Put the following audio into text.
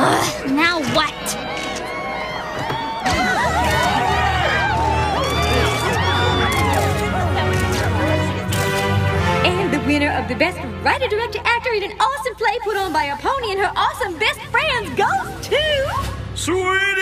Ugh, now what? And the winner of the Best Writer, Director, Actor in an Awesome Play put on by a pony and her awesome best friends goes to... Sweet